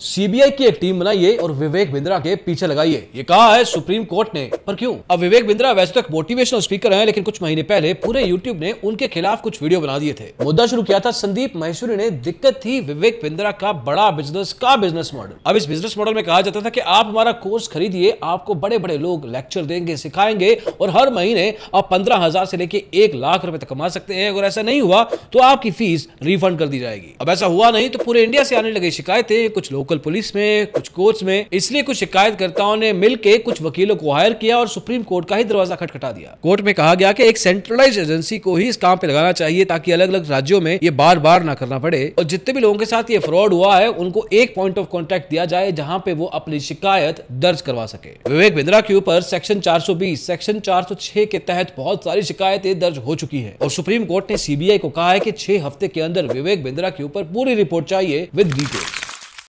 CBI की एक team बनाइए और विवेक बिंद्रा के पीछे लगाइए ये कहा है सुप्रीम कोर्ट ने। पर क्यों? अब विवेक बिंद्रा वैसे तो एक मोटिवेशनल स्पीकर हैं, लेकिन कुछ महीने पहले पूरे यूट्यूब ने उनके खिलाफ कुछ वीडियो बना दिए थे। मुद्दा शुरू किया था संदीप महेश्वरी ने, दिक्कत थी विवेक बिंद्रा का बड़ा बिज़नेस का बिज़नेस मॉडल अब इस बिज़नेस मॉडल में कहा जाता था की आप हमारा कोर्स खरीदिए, आपको बड़े बड़े लोग लेक्चर देंगे, सिखाएँगे और हर महीने आप पंद्रह हज़ार से लेके एक लाख रुपए तक कमा सकते हैं। अगर ऐसा नहीं हुआ तो आपकी फ़ीस रिफंड कर दी जाएगी। अब ऐसा हुआ नहीं तो पूरे इंडिया से आने लगी शिकायतें, कुछ लोकल पुलिस में, कुछ कोर्ट्स में। इसलिए कुछ शिकायतकर्ताओं ने मिलकर कुछ वकीलों को हायर किया और सुप्रीम कोर्ट का ही दरवाज़ा खटखटा दिया। कोर्ट में कहा गया कि एक सेंट्रलाइज एजेंसी को ही इस काम पे लगाना चाहिए ताकि अलग अलग राज्यों में ये बार बार ना करना पड़े। और जितने भी लोगों के साथ ये फ्रॉड हुआ है, उनको एक पॉइंट ऑफ़ कॉन्टेक्ट दिया जाए जहाँ पे वो अपनी शिकायत दर्ज करवा सके। विवेक बिंद्रा के ऊपर सेक्शन 420 सेक्शन 406 के तहत बहुत सारी शिकायतें दर्ज हो चुकी है। और सुप्रीम कोर्ट ने सीबीआई को कहा है कि छह हफ़्ते के अंदर विवेक बिंद्रा के ऊपर पूरी रिपोर्ट चाहिए विद डिटेल्स